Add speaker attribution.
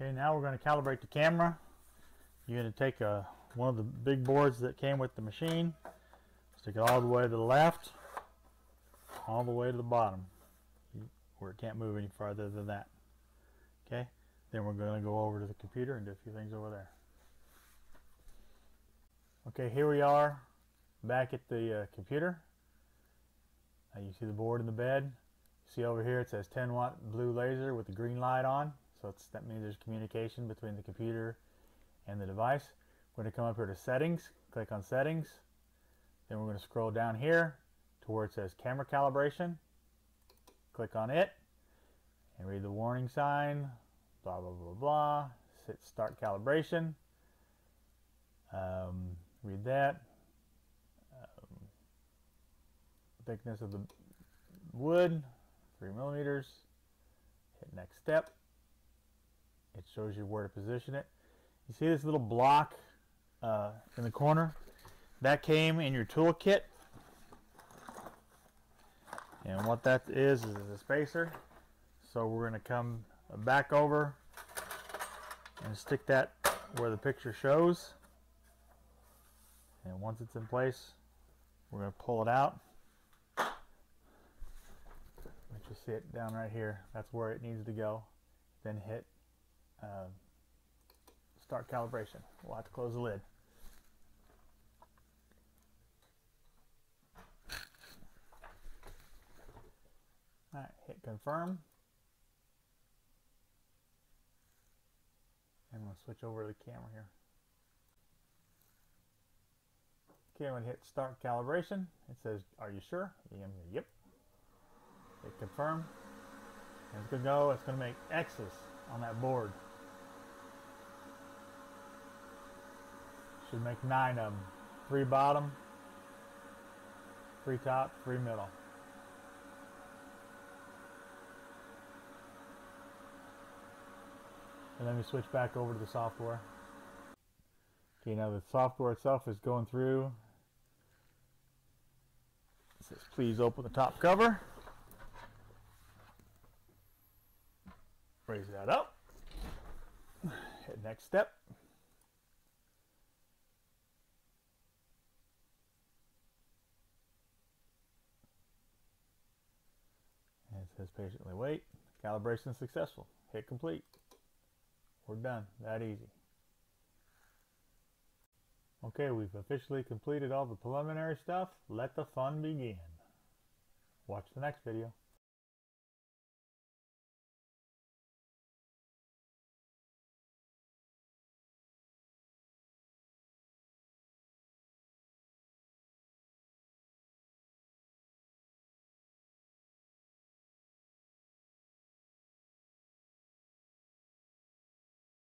Speaker 1: Okay, now we're going to calibrate the camera. You're going to take a, one of the big boards that came with the machine, stick it all the way to the left, all the way to the bottom, where it can't move any farther than that. Okay, then we're going to go over to the computer and do a few things over there. Okay, here we are back at the uh, computer. Uh, you see the board in the bed. You See over here it says 10 watt blue laser with the green light on. So that means there's communication between the computer and the device. We're going to come up here to settings, click on settings. Then we're going to scroll down here to where it says camera calibration. Click on it and read the warning sign, blah, blah, blah, blah. Hit start calibration. Um, read that. Um, thickness of the wood, three millimeters. Hit next step. Shows you where to position it. You see this little block uh, in the corner? That came in your toolkit. And what that is is a spacer. So we're going to come back over and stick that where the picture shows. And once it's in place, we're going to pull it out. Let you see it down right here. That's where it needs to go. Then hit uh, start calibration. We'll have to close the lid. Alright, hit confirm. And we'll switch over to the camera here. Okay, I'm going to hit start calibration. It says, are you sure? Yep. Hit confirm. And it's going to go, it's going to make X's on that board. Should make nine of them. Three bottom, three top, three middle. And then we switch back over to the software. Okay, now the software itself is going through. It says please open the top cover. Raise that up. Hit next step. Says patiently wait. Calibration successful. Hit complete. We're done. That easy. Okay, we've officially completed all the preliminary stuff. Let the fun begin. Watch the next video.